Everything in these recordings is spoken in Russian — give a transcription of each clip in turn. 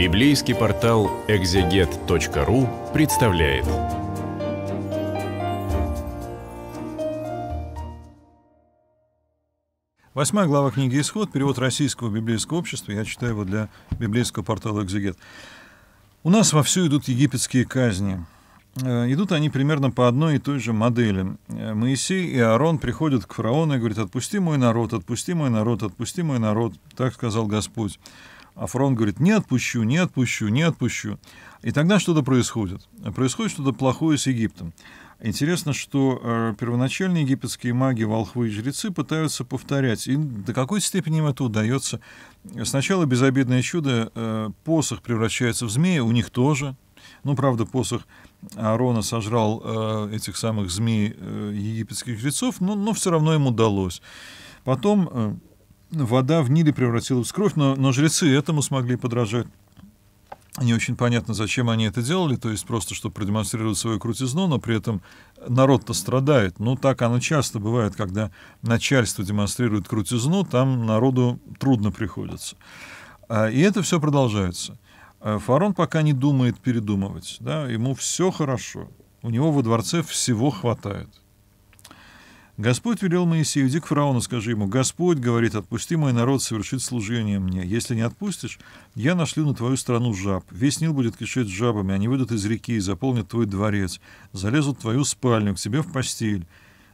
Библейский портал экзегет.ру представляет. Восьмая глава книги «Исход», перевод Российского библейского общества. Я читаю его для библейского портала «Экзегет». У нас вовсю идут египетские казни. Э, идут они примерно по одной и той же модели. Э, Моисей и Аарон приходят к фараону и говорят, отпусти мой народ, отпусти мой народ, отпусти мой народ. Так сказал Господь. А фараон говорит, не отпущу, не отпущу, не отпущу. И тогда что-то происходит. Происходит что-то плохое с Египтом. Интересно, что э, первоначальные египетские маги, волхвы и жрецы пытаются повторять. И до какой степени им это удается? Сначала безобидное чудо, э, посох превращается в змея, у них тоже. Ну, правда, посох Аарона сожрал э, этих самых змей египетских жрецов, но, но все равно им удалось. Потом вода в Ниле превратилась в кровь, но, но жрецы этому смогли подражать. Не очень понятно, зачем они это делали, то есть просто, чтобы продемонстрировать свою крутизну, но при этом народ-то страдает. Ну, так оно часто бывает, когда начальство демонстрирует крутизну, там народу трудно приходится. А, и это все продолжается. Э, Фарон пока не думает передумывать, да, ему все хорошо, у него во дворце всего хватает. Господь велел Моисею, иди к фараону, скажи ему, Господь говорит, отпусти мой народ совершить служение мне. Если не отпустишь, я нашлю на твою страну жаб. Весь Нил будет кишеть жабами, они выйдут из реки и заполнят твой дворец, залезут в твою спальню, к тебе в постель.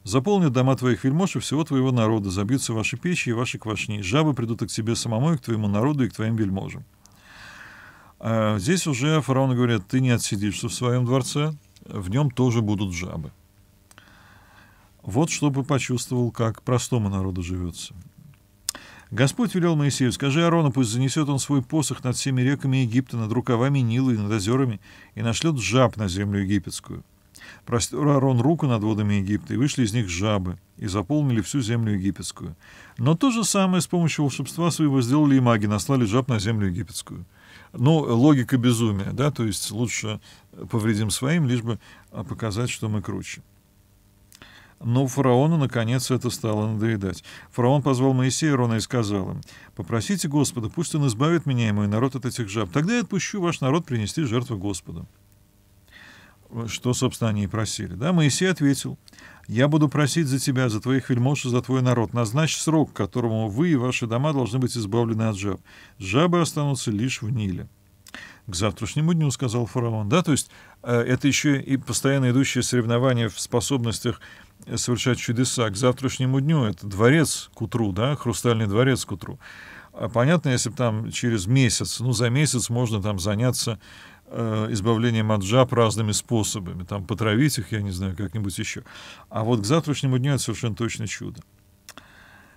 Заполнят дома твоих вельмож и всего твоего народа, забьются ваши печи и ваши квашни. Жабы придут и к тебе самому, и к твоему народу, и к твоим вельможам. А здесь уже фараоны говорят, ты не отсидишься в своем дворце, в нем тоже будут жабы. Вот чтобы почувствовал, как простому народу живется. Господь велел Моисею, скажи Аарону, пусть занесет он свой посох над всеми реками Египта, над рукавами Нила и над озерами, и нашлет жаб на землю египетскую. Простер Аарон руку над водами Египта, и вышли из них жабы, и заполнили всю землю египетскую. Но то же самое с помощью волшебства своего сделали и маги, наслали жаб на землю египетскую. Ну, логика безумия, да, то есть лучше повредим своим, лишь бы показать, что мы круче. Но фараону, наконец, это стало надоедать. Фараон позвал Моисея Рона и сказал им, «Попросите Господа, пусть он избавит меня и мой народ от этих жаб. Тогда я отпущу ваш народ принести жертву Господу». Что, собственно, они и просили. Да? Моисей ответил, «Я буду просить за тебя, за твоих вельмож и за твой народ. Назначь срок, к которому вы и ваши дома должны быть избавлены от жаб. Жабы останутся лишь в Ниле» к завтрашнему дню, сказал фараон. Да, то есть э, это еще и постоянно идущее соревнование в способностях совершать чудеса. К завтрашнему дню это дворец к утру, да, хрустальный дворец к утру. А понятно, если бы там через месяц, ну, за месяц можно там заняться э, избавлением от жаб разными способами, там потравить их, я не знаю, как-нибудь еще. А вот к завтрашнему дню это совершенно точно чудо.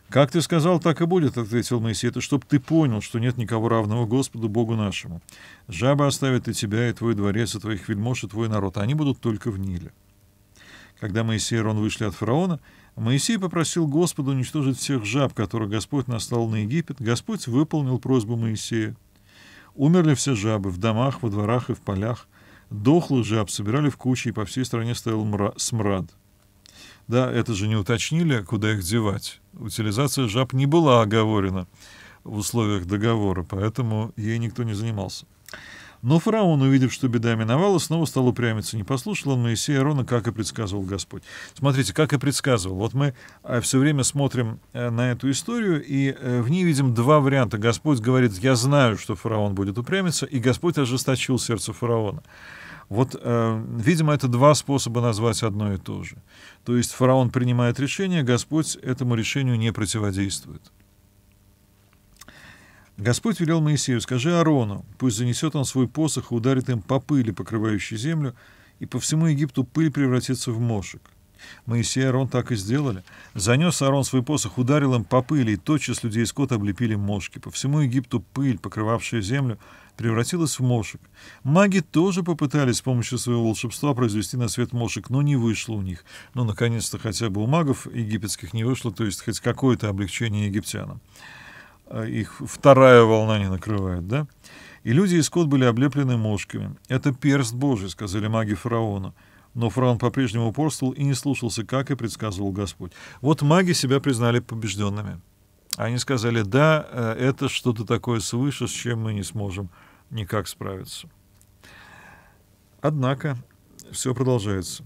«Как ты сказал, так и будет», — ответил Моисей. «Это чтобы ты понял, что нет никого равного Господу, Богу нашему. Жаба оставит и тебя, и твой дворец, и твоих вельмож, и твой народ. Они будут только в Ниле». Когда Моисей и Рон вышли от фараона, Моисей попросил Господа уничтожить всех жаб, которых Господь наслал на Египет. Господь выполнил просьбу Моисея. Умерли все жабы в домах, во дворах и в полях. Дохлых жаб собирали в кучи, и по всей стране стоял мра- смрад. Да, это же не уточнили, куда их девать. Утилизация жаб не была оговорена в условиях договора, поэтому ей никто не занимался. Но фараон, увидев, что беда миновала, снова стал упрямиться. Не послушал он Моисея Арона, как и предсказывал Господь. Смотрите, как и предсказывал. Вот мы э, все время смотрим э, на эту историю, и э, в ней видим два варианта. Господь говорит, я знаю, что фараон будет упрямиться, и Господь ожесточил сердце фараона. Вот, э, видимо, это два способа назвать одно и то же. То есть фараон принимает решение, Господь этому решению не противодействует. Господь велел Моисею, скажи Аарону, пусть занесет он свой посох и ударит им по пыли, покрывающей землю, и по всему Египту пыль превратится в мошек. Моисей и Аарон так и сделали. Занес Аарон свой посох, ударил им по пыли, и тотчас людей и скот облепили мошки. По всему Египту пыль, покрывавшая землю, превратилась в мошек. Маги тоже попытались с помощью своего волшебства произвести на свет мошек, но не вышло у них. Ну, наконец-то хотя бы у магов египетских не вышло, то есть хоть какое-то облегчение египтянам. А их вторая волна не накрывает, да? И люди и скот были облеплены мошками. «Это перст Божий», — сказали маги фараона. Но фараон по-прежнему упорствовал и не слушался, как и предсказывал Господь. Вот маги себя признали побежденными. Они сказали, да, э, это что-то такое свыше, с чем мы не сможем никак справиться. Однако все продолжается.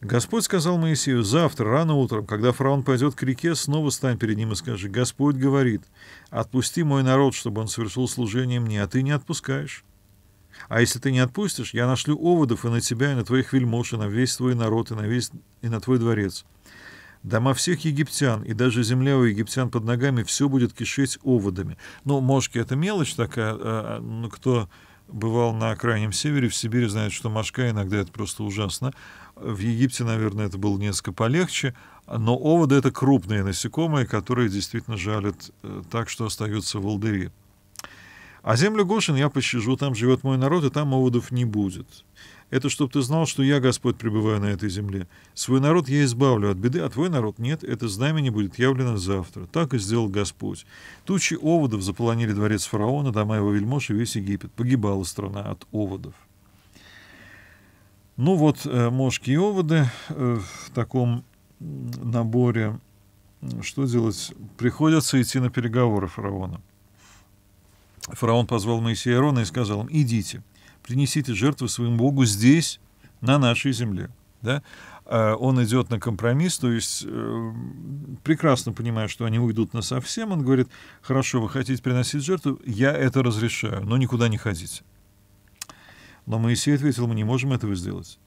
Господь сказал Моисею, завтра, рано утром, когда фараон пойдет к реке, снова стань перед ним и скажи, Господь говорит, отпусти мой народ, чтобы он совершил служение мне, а ты не отпускаешь. А если ты не отпустишь, я нашлю оводов и на тебя, и на твоих вельмож, и на весь твой народ, и на, весь, и на твой дворец. Дома всех египтян, и даже земля у египтян под ногами, все будет кишеть оводами. Ну, мошки — это мелочь такая, а, ну, кто бывал на крайнем севере, в Сибири, знает, что мошка иногда это просто ужасно. В Египте, наверное, это было несколько полегче, но оводы — это крупные насекомые, которые действительно жалят э, так, что остаются в волдыри. А землю Гошин я пощажу, там живет мой народ, и там оводов не будет. Это чтобы ты знал, что я, Господь, пребываю на этой земле. Свой народ я избавлю от беды, а твой народ нет. Это знамение будет явлено завтра. Так и сделал Господь. Тучи оводов заполонили дворец фараона, дома его вельмож и весь Египет. Погибала страна от оводов. Ну вот, э, мошки и оводы э, в таком наборе. Что делать? Приходится идти на переговоры фараона. Фараон позвал Моисея и Аарона и сказал им, идите, принесите жертву своему Богу здесь, на нашей земле. Да? А он идет на компромисс, то есть э, прекрасно понимая, что они уйдут на совсем, он говорит, хорошо, вы хотите приносить жертву, я это разрешаю, но никуда не ходите. Но Моисей ответил, мы не можем этого сделать.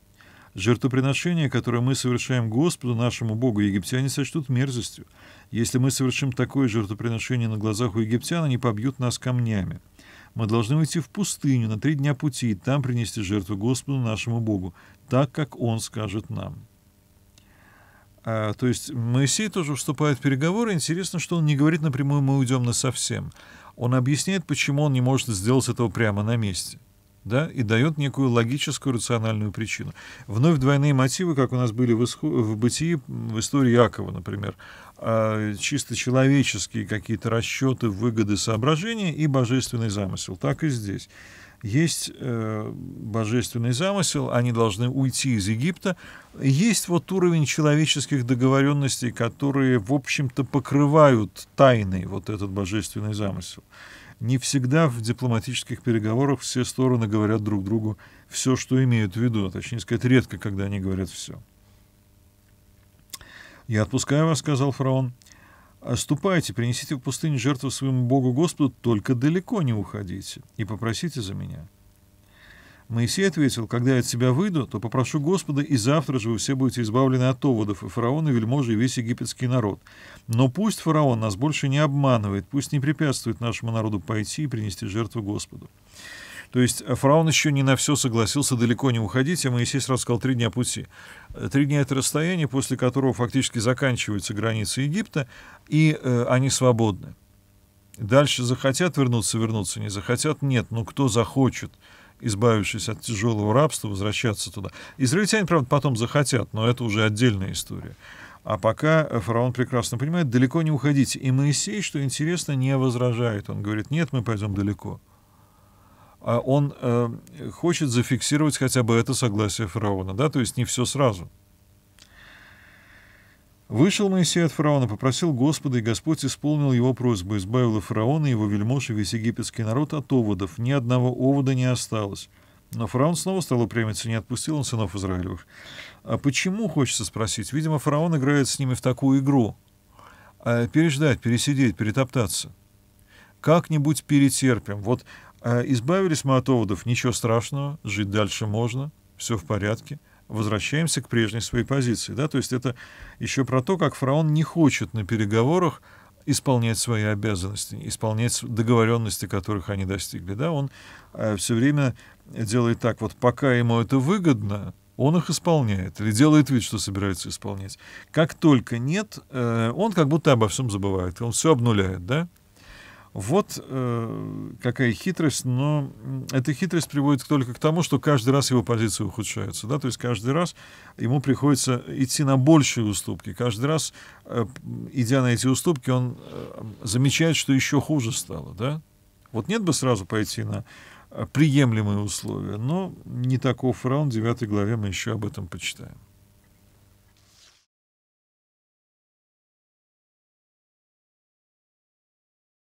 Жертвоприношение, которое мы совершаем Господу, нашему Богу, египтяне сочтут мерзостью. Если мы совершим такое жертвоприношение на глазах у египтян, они побьют нас камнями. Мы должны уйти в пустыню на три дня пути и там принести жертву Господу нашему Богу, так, как Он скажет нам. А, то есть Моисей тоже вступает в переговоры. Интересно, что он не говорит напрямую «мы уйдем на совсем». Он объясняет, почему он не может сделать этого прямо на месте да, и дает некую логическую, рациональную причину. Вновь двойные мотивы, как у нас были в, исход, в бытии, в истории Якова, например, а, чисто человеческие какие-то расчеты, выгоды, соображения и божественный замысел. Так и здесь. Есть э, божественный замысел, они должны уйти из Египта. Есть вот уровень человеческих договоренностей, которые, в общем-то, покрывают тайный вот этот божественный замысел не всегда в дипломатических переговорах все стороны говорят друг другу все, что имеют в виду, а точнее сказать, редко, когда они говорят все. «Я отпускаю вас», — сказал фараон. «Ступайте, принесите в пустыню жертву своему Богу Господу, только далеко не уходите, и попросите за меня». Моисей ответил, когда я от себя выйду, то попрошу Господа, и завтра же вы все будете избавлены от оводов, и фараон, и вельможи, и весь египетский народ. Но пусть фараон нас больше не обманывает, пусть не препятствует нашему народу пойти и принести жертву Господу. То есть фараон еще не на все согласился далеко не уходить, а Моисей сразу сказал три дня пути. Три дня — это расстояние, после которого фактически заканчиваются границы Египта, и э, они свободны. Дальше захотят вернуться, вернуться, не захотят — нет. Ну, кто захочет — избавившись от тяжелого рабства, возвращаться туда. Израильтяне, правда, потом захотят, но это уже отдельная история. А пока фараон прекрасно понимает, далеко не уходите. И Моисей, что интересно, не возражает. Он говорит, нет, мы пойдем далеко. А он э, хочет зафиксировать хотя бы это согласие фараона, да, то есть не все сразу. Вышел Моисей от фараона, попросил Господа, и Господь исполнил его просьбу, избавил фараона, его вельмож и весь египетский народ от оводов. Ни одного овода не осталось. Но фараон снова стал упрямиться, не отпустил он сынов Израилевых. А почему, хочется спросить? Видимо, фараон играет с ними в такую игру. А переждать, пересидеть, перетоптаться. Как-нибудь перетерпим. Вот избавились мы от оводов, ничего страшного, жить дальше можно, все в порядке — возвращаемся к прежней своей позиции. Да? То есть это еще про то, как фараон не хочет на переговорах исполнять свои обязанности, исполнять договоренности, которых они достигли. Да? Он э, все время делает так, вот пока ему это выгодно, он их исполняет или делает вид, что собирается исполнять. Как только нет, э, он как будто обо всем забывает, он все обнуляет, да? Вот э, какая хитрость, но эта хитрость приводит только к тому, что каждый раз его позиция ухудшается. Да? То есть каждый раз ему приходится идти на большие уступки. Каждый раз, э, идя на эти уступки, он э, замечает, что еще хуже стало. Да? Вот нет бы сразу пойти на э, приемлемые условия, но не таков раунд, в 9 главе мы еще об этом почитаем.